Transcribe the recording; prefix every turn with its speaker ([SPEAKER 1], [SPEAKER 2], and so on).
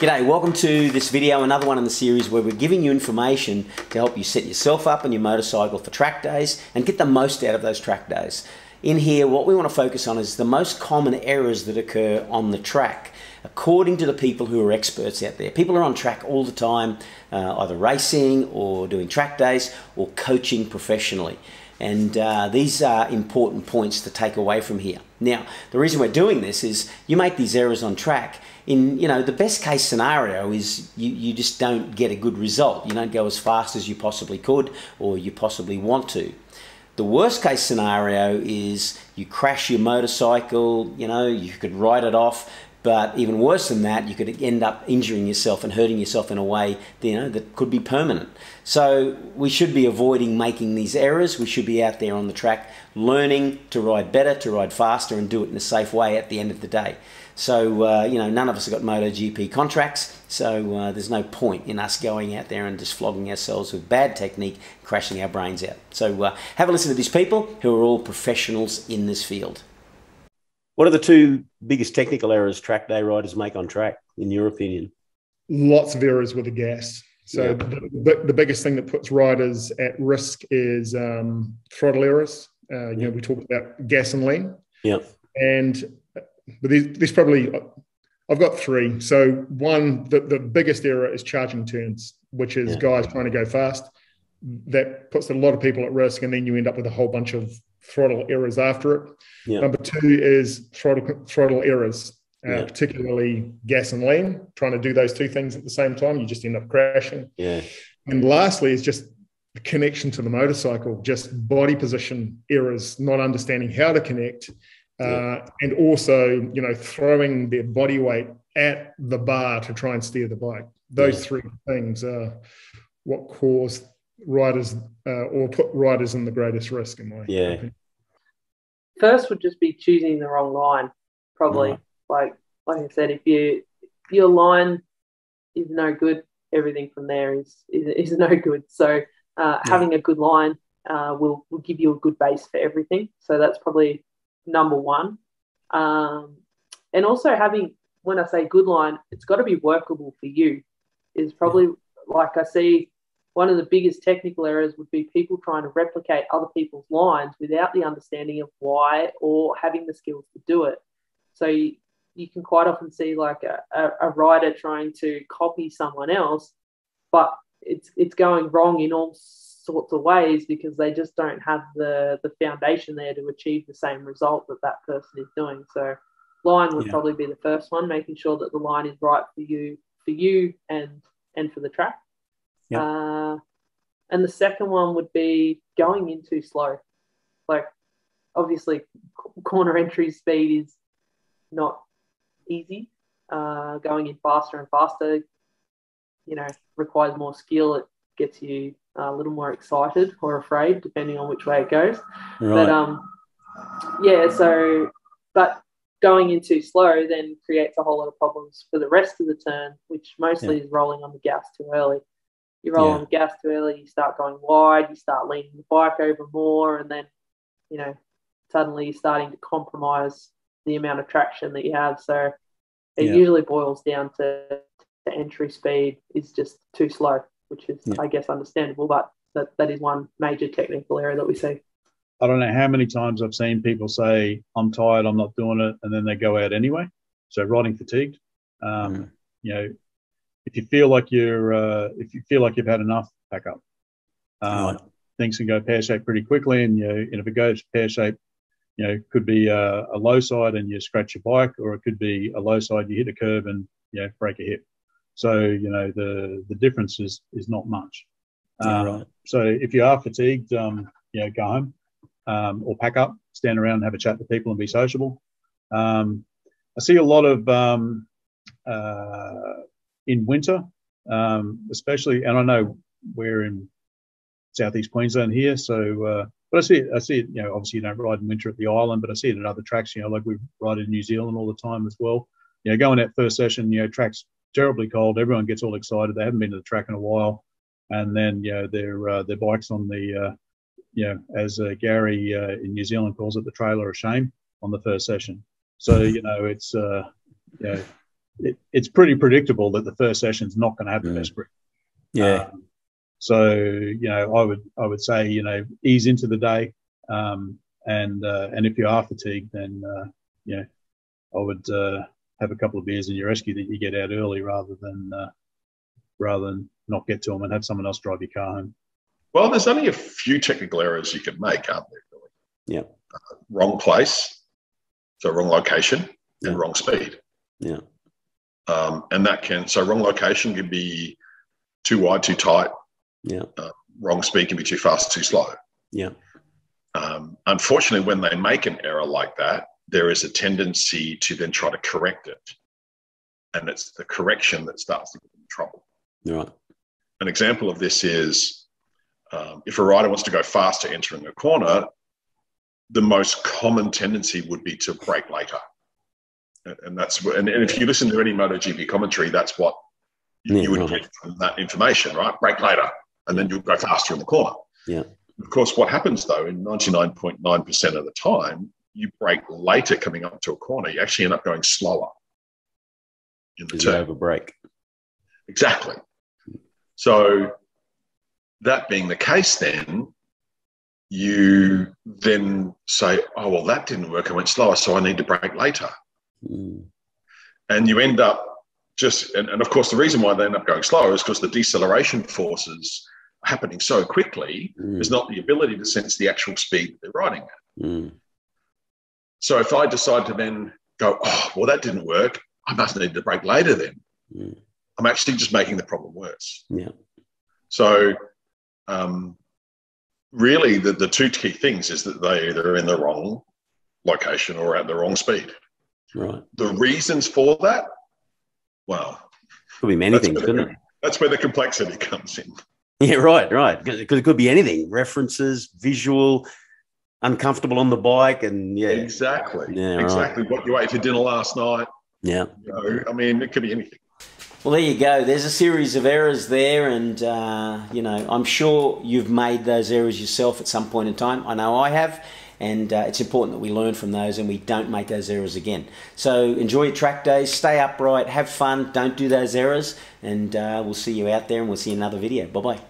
[SPEAKER 1] G'day, welcome to this video, another one in the series where we're giving you information to help you set yourself up and your motorcycle for track days and get the most out of those track days. In here, what we want to focus on is the most common errors that occur on the track, according to the people who are experts out there. People are on track all the time, uh, either racing or doing track days or coaching professionally. And uh, these are important points to take away from here. Now, the reason we're doing this is you make these errors on track. In you know the best case scenario is you, you just don't get a good result. You don't go as fast as you possibly could or you possibly want to. The worst case scenario is you crash your motorcycle. You know you could write it off, but even worse than that, you could end up injuring yourself and hurting yourself in a way you know that could be permanent. So we should be avoiding making these errors. We should be out there on the track learning to ride better, to ride faster, and do it in a safe way at the end of the day. So uh, you know, none of us have got MotoGP contracts, so uh, there's no point in us going out there and just flogging ourselves with bad technique, crashing our brains out. So uh, have a listen to these people who are all professionals in this field. What are the two biggest technical errors track day riders make on track, in your opinion?
[SPEAKER 2] Lots of errors with the gas. So yeah. the, the, biggest thing that puts riders at risk is um, throttle errors. Uh, you yeah. know, we talk about gas and lean.
[SPEAKER 1] Yeah.
[SPEAKER 2] And but there's, there's, probably I've got three. So one, the, the biggest error is charging turns, which is yeah. guys trying to go fast. That puts a lot of people at risk, and then you end up with a whole bunch of throttle errors after it. Yeah. Number two is throttle throttle errors, uh, yeah. particularly gas and lean. Trying to do those two things at the same time, you just end up crashing.
[SPEAKER 1] Yeah.
[SPEAKER 2] And lastly is just the connection to the motorcycle, just body position errors, not understanding how to connect, uh, yeah. and also you know throwing their body weight at the bar to try and steer the bike. Those three things are what cause riders uh, or put riders in the greatest risk in my
[SPEAKER 1] yeah. Opinion.
[SPEAKER 3] First would just be choosing the wrong line, probably. Right. Like like I said, if you if your line is no good, everything from there is is, is no good. So uh, yeah. having a good line uh, will will give you a good base for everything. So that's probably number one. Um, and also having when I say good line, it's got to be workable for you. Is probably yeah. like I see one of the biggest technical errors would be people trying to replicate other people's lines without the understanding of why or having the skills to do it. So you, you can quite often see like a, a, a rider trying to copy someone else, but it's it's going wrong in all sorts of ways because they just don't have the the foundation there to achieve the same result that that person is doing. So line would yeah. probably be the first one, making sure that the line is right for you for you and and for the track.
[SPEAKER 1] Yep.
[SPEAKER 3] Uh, and the second one would be going in too slow. Like, obviously, corner entry speed is not easy. Uh, going in faster and faster, you know, requires more skill. It gets you a little more excited or afraid, depending on which way it goes. Right. But um, yeah. So, but going in too slow then creates a whole lot of problems for the rest of the turn, which mostly yeah. is rolling on the gas too early you roll yeah. on the gas too early, you start going wide, you start leaning the bike over more, and then, you know, suddenly you're starting to compromise the amount of traction that you have. So it yeah. usually boils down to the entry speed is just too slow, which is, yeah. I guess, understandable, but that, that is one major technical area that we see.
[SPEAKER 4] I don't know how many times I've seen people say, I'm tired, I'm not doing it, and then they go out anyway. So riding fatigued. Um, mm. You know, if you feel like you're uh, if you feel like you've had enough, pack up. Um, right. Things can go pear shaped pretty quickly, and you know, and if it goes pear shaped, you know, could be a, a, low side and you scratch your bike, or it could be a low side you hit a curb and you know break a hip. So you know the the difference is is not much.
[SPEAKER 1] Um, right.
[SPEAKER 4] So if you are fatigued, um, you know, go home um, or pack up, stand around and have a chat to people and be sociable. Um, I see a lot of um, uh, in winter, um, especially, and I know we're in southeast Queensland here, so uh, but I see it, I see it, you know, obviously you don't ride in winter at the island, but I see it at other tracks, you know, like we ride in New Zealand all the time as well. You know, going that first session, you know, track's terribly cold, everyone gets all excited, they haven't been to the track in a while, and then you know their uh, their bikes on the uh, you know as uh, Gary uh, in New Zealand calls it the trailer of shame on the first session. So you know it's uh, you know it, it's pretty predictable that the first session is not going to have the best grip.
[SPEAKER 1] Yeah.
[SPEAKER 4] Um, so you know, I would I would say you know ease into the day, um, and uh, and if you are fatigued, then uh, you know, I would uh, have a couple of beers in your rescue that you get out early rather than uh, rather than not get to them and have someone else drive your car home.
[SPEAKER 5] Well, there's only a few technical errors you can make, aren't there? Really?
[SPEAKER 1] Yeah.
[SPEAKER 5] Uh, wrong place, so wrong location,
[SPEAKER 1] Yeah.
[SPEAKER 5] and wrong speed.
[SPEAKER 1] Yeah.
[SPEAKER 5] Um, and that can so wrong location can be too wide, too tight.
[SPEAKER 1] Yeah.
[SPEAKER 5] Wrong speed can be too fast, too slow.
[SPEAKER 1] Yeah.
[SPEAKER 5] Um, unfortunately, when they make an error like that, there is a tendency to then try to correct it, and it's the correction that starts to get them in trouble.
[SPEAKER 1] Right.
[SPEAKER 5] An example of this is um, if a rider wants to go faster entering a corner, the most common tendency would be to brake later. And, that's and, and if you listen to any MotoGP commentary, that's what you,
[SPEAKER 1] Yeah,
[SPEAKER 5] you would
[SPEAKER 1] right.
[SPEAKER 5] get from that information, right? Brake later, and then you'll go faster in the corner.
[SPEAKER 1] Yeah.
[SPEAKER 5] Of course, what happens though, in 99.9% of the time, you brake later coming up to a corner, you actually end up going slower in the turn.
[SPEAKER 1] over brake.
[SPEAKER 5] Exactly. So, that being the case, then you then say, oh, well, that didn't work. I went slower, so I need to brake later.
[SPEAKER 1] Mm.
[SPEAKER 5] And you end up just, and, and of course, the reason why they end up going slower is because the deceleration forces happening so quickly,
[SPEAKER 1] Mm.
[SPEAKER 5] there's not the ability to sense the actual speed that they're riding at.
[SPEAKER 1] Mm.
[SPEAKER 5] So, if I decide to then go, oh, well, that didn't work, I must need to brake later then.
[SPEAKER 1] Mm.
[SPEAKER 5] I'm actually just making the problem worse.
[SPEAKER 1] Yeah.
[SPEAKER 5] So, um, really, the, the two key things is that they either are in the wrong location or at the wrong speed.
[SPEAKER 1] Right.
[SPEAKER 5] The reasons for that, well,
[SPEAKER 1] Could be many
[SPEAKER 5] That's
[SPEAKER 1] things, couldn't
[SPEAKER 5] it-
[SPEAKER 1] it?
[SPEAKER 5] that's where the complexity comes in.
[SPEAKER 1] Yeah, right, right. Because it could be anything. References, visual, uncomfortable on the bike, and yeah,
[SPEAKER 5] Exactly.
[SPEAKER 1] Yeah, right.
[SPEAKER 5] exactly. What you ate for dinner last night.
[SPEAKER 1] yeah.
[SPEAKER 5] You know, I mean, it could be anything.
[SPEAKER 1] Well, there you go. There's a series of errors there, and uh, you know, I'm sure you've made those errors yourself at some point in time. I know I have, and uh, it's important that we learn from those and we don't make those errors again. So enjoy your track days, stay upright, have fun, don't do those errors, and uh, we'll see you out there, and we'll see another video. Bye bye.